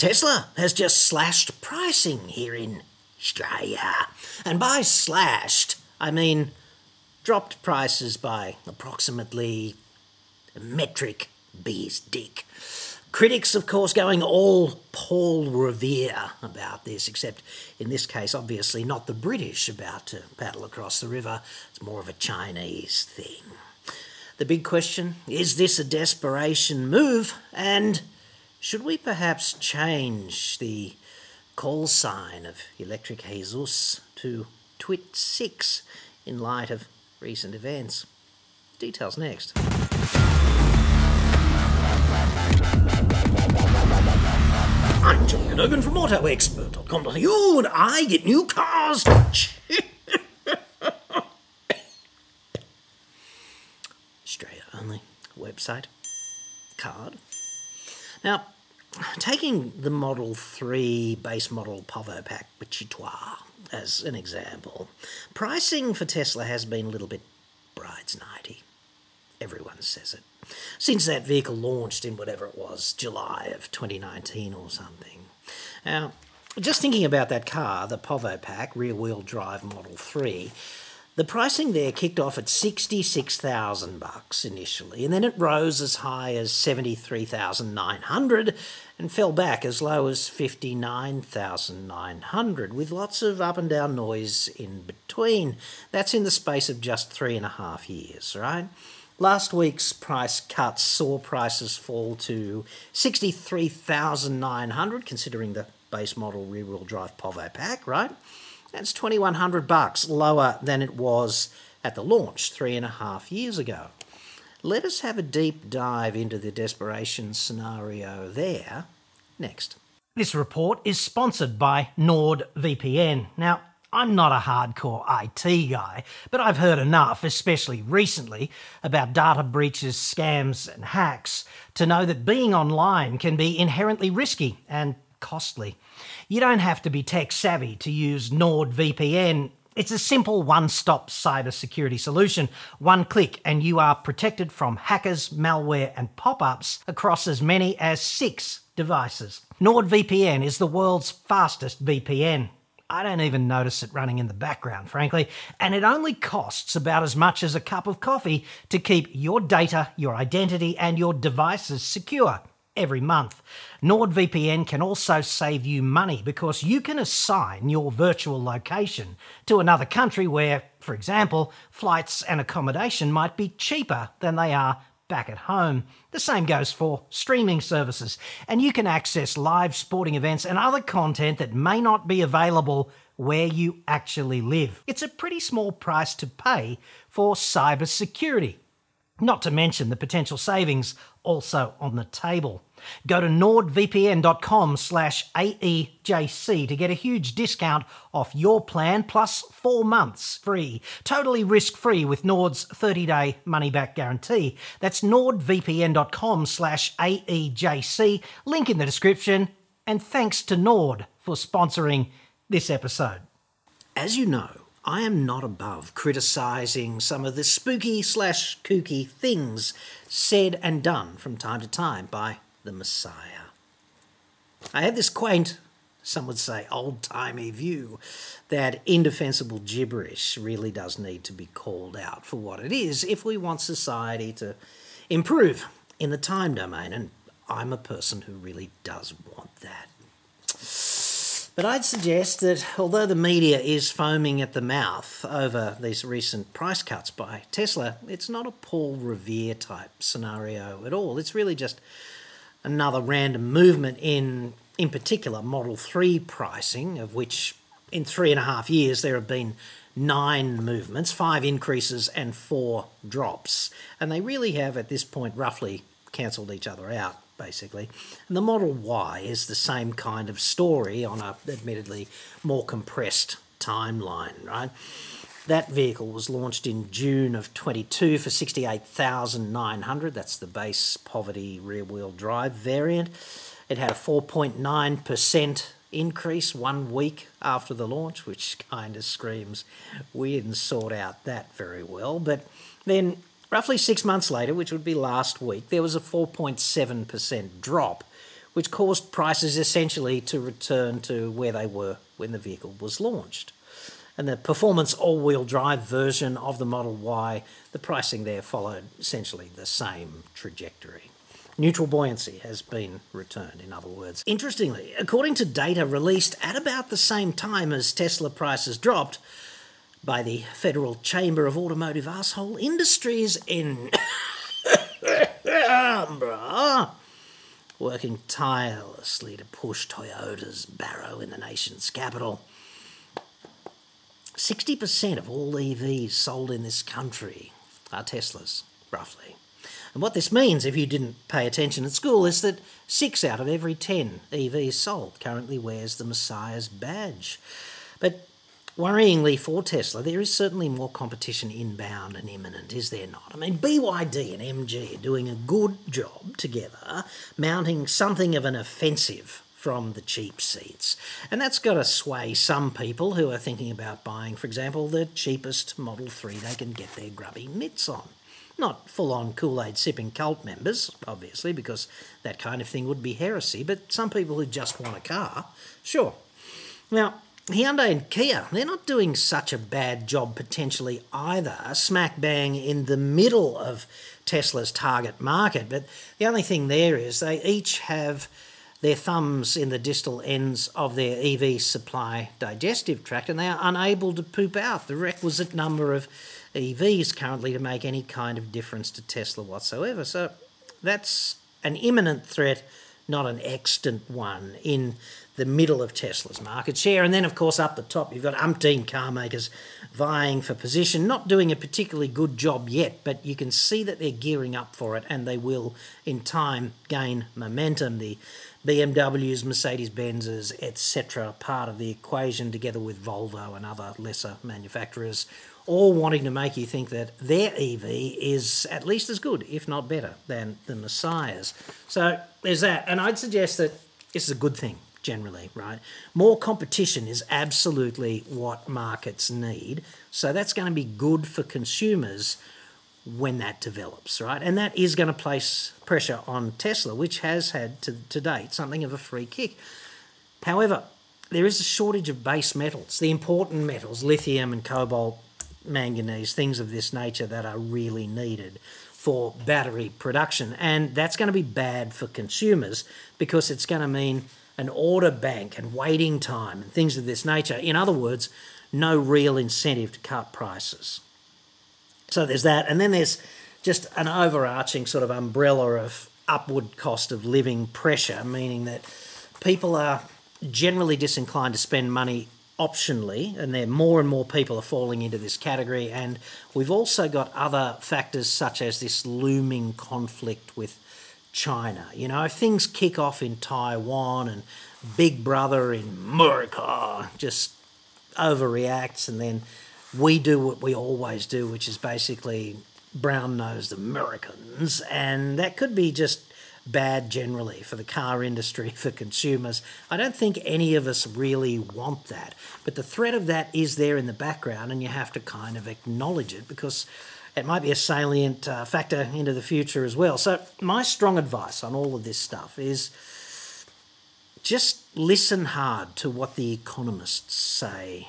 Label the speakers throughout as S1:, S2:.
S1: Tesla has just slashed pricing here in Australia. And by slashed, I mean dropped prices by approximately metric bee's dick. Critics, of course, going all Paul Revere about this, except in this case, obviously, not the British about to paddle across the river. It's more of a Chinese thing. The big question is this a desperation move? And should we perhaps change the call sign of Electric Jesus to Twit 6 in light of recent events? Details next. I'm John Cadogan from AutoExpert.com.au and I get new cars. Australia only website card. Now, taking the Model 3 base model Povo Pack Wichita as an example, pricing for Tesla has been a little bit bridesnighty. Everyone says it. Since that vehicle launched in whatever it was, July of 2019 or something. Now, just thinking about that car, the Povo Pack rear wheel drive Model 3, the pricing there kicked off at 66,000 bucks initially, and then it rose as high as 73,900 and fell back as low as 59,900 with lots of up and down noise in between. That's in the space of just three and a half years, right? Last week's price cuts saw prices fall to 63,900 considering the base model rear-wheel drive Povo pack, right? That's 2,100 bucks lower than it was at the launch three and a half years ago. Let us have a deep dive into the desperation scenario there next.
S2: This report is sponsored by NordVPN. Now, I'm not a hardcore IT guy, but I've heard enough, especially recently, about data breaches, scams, and hacks to know that being online can be inherently risky and costly. You don't have to be tech savvy to use NordVPN. It's a simple one stop cybersecurity solution. One click, and you are protected from hackers, malware, and pop ups across as many as six devices. NordVPN is the world's fastest VPN. I don't even notice it running in the background, frankly, and it only costs about as much as a cup of coffee to keep your data, your identity, and your devices secure every month. NordVPN can also save you money because you can assign your virtual location to another country where, for example, flights and accommodation might be cheaper than they are back at home. The same goes for streaming services, and you can access live sporting events and other content that may not be available where you actually live. It's a pretty small price to pay for cybersecurity. Not to mention the potential savings also on the table. Go to nordvpn.com slash AEJC to get a huge discount off your plan plus four months free. Totally risk-free with Nord's 30-day money-back guarantee. That's nordvpn.com slash AEJC. Link in the description. And thanks to Nord for sponsoring this episode.
S1: As you know, I am not above criticising some of the spooky slash kooky things said and done from time to time by the Messiah. I have this quaint, some would say old timey view that indefensible gibberish really does need to be called out for what it is if we want society to improve in the time domain, and I'm a person who really does want that. But I'd suggest that although the media is foaming at the mouth over these recent price cuts by Tesla, it's not a Paul Revere type scenario at all. It's really just another random movement in, in particular, Model 3 pricing, of which in three and a half years there have been nine movements, five increases and four drops. And they really have, at this point, roughly cancelled each other out, basically. And the Model Y is the same kind of story on a, admittedly, more compressed timeline, right? That vehicle was launched in June of 22 for 68,900. That's the base poverty rear-wheel drive variant. It had a 4.9% increase one week after the launch, which kind of screams we didn't sort out that very well. But then, roughly six months later, which would be last week, there was a 4.7% drop, which caused prices essentially to return to where they were when the vehicle was launched. And the performance all wheel drive version of the Model Y, the pricing there followed essentially the same trajectory. Neutral buoyancy has been returned, in other words. Interestingly, according to data released at about the same time as Tesla prices dropped by the Federal Chamber of Automotive Asshole Industries in Canberra, working tirelessly to push Toyota's barrow in the nation's capital. 60% of all EVs sold in this country are Teslas, roughly. And what this means, if you didn't pay attention at school, is that six out of every 10 EVs sold currently wears the Messiah's badge. But worryingly for Tesla, there is certainly more competition inbound and imminent, is there not? I mean, BYD and MG are doing a good job together, mounting something of an offensive from the cheap seats. And that's got to sway some people who are thinking about buying, for example, the cheapest Model 3 they can get their grubby mitts on. Not full on Kool Aid sipping cult members, obviously, because that kind of thing would be heresy, but some people who just want a car, sure. Now, Hyundai and Kia, they're not doing such a bad job potentially either, smack bang in the middle of Tesla's target market. But the only thing there is they each have their thumbs in the distal ends of their EV supply digestive tract and they are unable to poop out the requisite number of EVs currently to make any kind of difference to Tesla whatsoever. So that's an imminent threat, not an extant one, in the middle of Tesla's market share. And then, of course, up the top, you've got umpteen car makers vying for position, not doing a particularly good job yet, but you can see that they're gearing up for it and they will, in time, gain momentum. The BMWs, Mercedes Benzes, etc., part of the equation, together with Volvo and other lesser manufacturers, all wanting to make you think that their EV is at least as good, if not better, than the Messiah's. So there's that. And I'd suggest that this is a good thing generally, right? More competition is absolutely what markets need. So that's going to be good for consumers when that develops, right? And that is going to place pressure on Tesla, which has had to, to date something of a free kick. However, there is a shortage of base metals, the important metals, lithium and cobalt, manganese, things of this nature that are really needed for battery production. And that's going to be bad for consumers because it's going to mean an order bank and waiting time and things of this nature. In other words, no real incentive to cut prices. So there's that. And then there's just an overarching sort of umbrella of upward cost of living pressure, meaning that people are generally disinclined to spend money optionally, and there more and more people are falling into this category. And we've also got other factors such as this looming conflict with China. You know, if things kick off in Taiwan and Big Brother in America just overreacts and then we do what we always do, which is basically brown nosed Americans, and that could be just bad generally for the car industry, for consumers. I don't think any of us really want that, but the threat of that is there in the background, and you have to kind of acknowledge it because it might be a salient uh, factor into the future as well. So, my strong advice on all of this stuff is just listen hard to what the economists say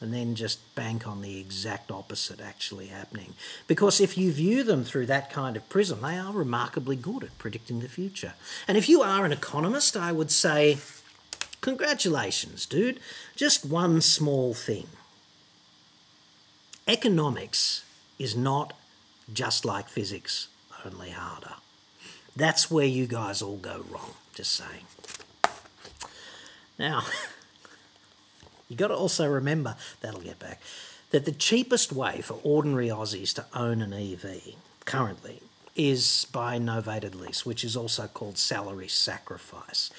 S1: and then just bank on the exact opposite actually happening. Because if you view them through that kind of prism, they are remarkably good at predicting the future. And if you are an economist, I would say, congratulations, dude. Just one small thing. Economics is not just like physics, only harder. That's where you guys all go wrong, just saying. Now, You've got to also remember, that'll get back, that the cheapest way for ordinary Aussies to own an EV currently is by novated lease, which is also called salary sacrifice.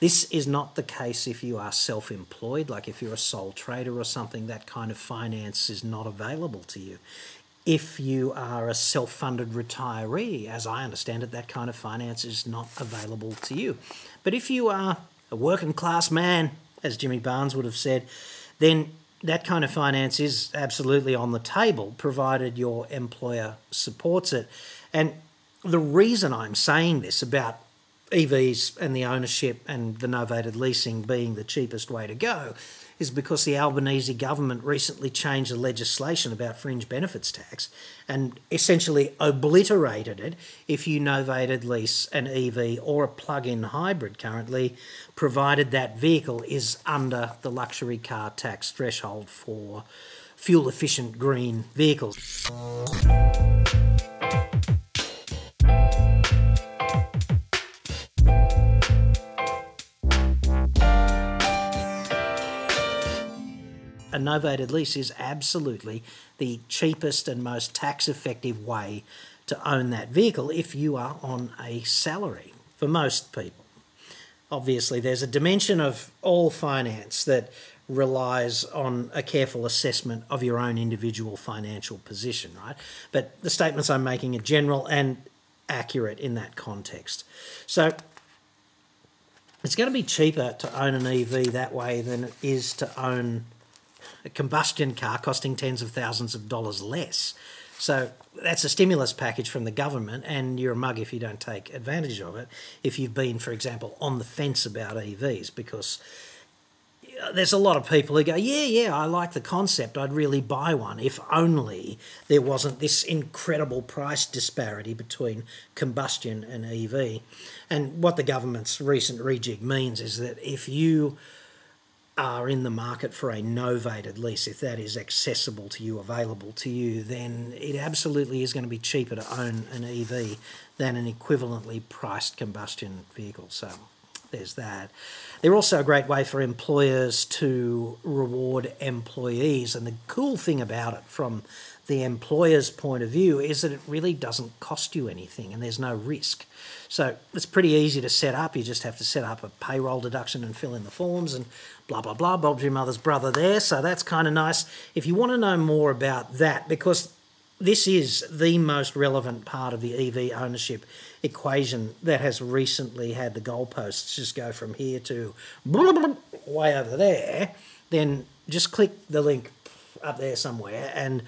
S1: This is not the case if you are self employed, like if you're a sole trader or something, that kind of finance is not available to you. If you are a self funded retiree, as I understand it, that kind of finance is not available to you. But if you are a working class man as Jimmy Barnes would have said, then that kind of finance is absolutely on the table, provided your employer supports it. And the reason I'm saying this about EVs and the ownership and the novated leasing being the cheapest way to go is because the Albanese government recently changed the legislation about fringe benefits tax and essentially obliterated it if you novated lease an EV or a plug in hybrid currently, provided that vehicle is under the luxury car tax threshold for fuel efficient green vehicles. A novated lease is absolutely the cheapest and most tax effective way to own that vehicle if you are on a salary for most people. Obviously, there's a dimension of all finance that relies on a careful assessment of your own individual financial position, right? But the statements I'm making are general and accurate in that context. So it's going to be cheaper to own an EV that way than it is to own a combustion car costing tens of thousands of dollars less. So that's a stimulus package from the government, and you're a mug if you don't take advantage of it. If you've been, for example, on the fence about EVs, because uh, there's a lot of people who go, Yeah, yeah, I like the concept. I'd really buy one if only there wasn't this incredible price disparity between combustion and EV. And what the government's recent rejig means is that if you are in the market for a novated lease, if that is accessible to you, available to you, then it absolutely is going to be cheaper to own an EV than an equivalently priced combustion vehicle. So there's that. They're also a great way for employers to reward employees. And the cool thing about it from the employer's point of view is that it really doesn't cost you anything and there's no risk. So it's pretty easy to set up. You just have to set up a payroll deduction and fill in the forms and blah, blah, blah. Bob's your mother's brother there. So that's kind of nice. If you want to know more about that, because this is the most relevant part of the EV ownership equation that has recently had the goalposts just go from here to way over there, then just click the link up there somewhere and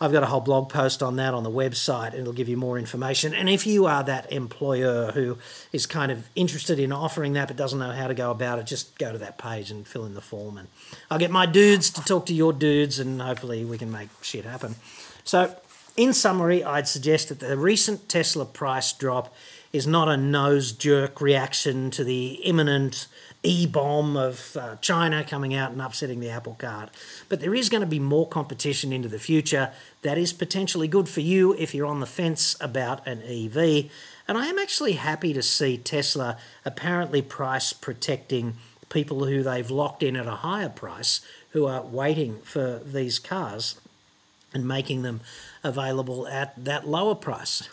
S1: I've got a whole blog post on that on the website. It'll give you more information. And if you are that employer who is kind of interested in offering that but doesn't know how to go about it, just go to that page and fill in the form. And I'll get my dudes to talk to your dudes, and hopefully we can make shit happen. So, in summary, I'd suggest that the recent Tesla price drop is not a nose jerk reaction to the imminent E bomb of uh, China coming out and upsetting the apple cart. But there is going to be more competition into the future that is potentially good for you if you're on the fence about an EV. And I am actually happy to see Tesla apparently price protecting people who they've locked in at a higher price who are waiting for these cars and making them available at that lower price.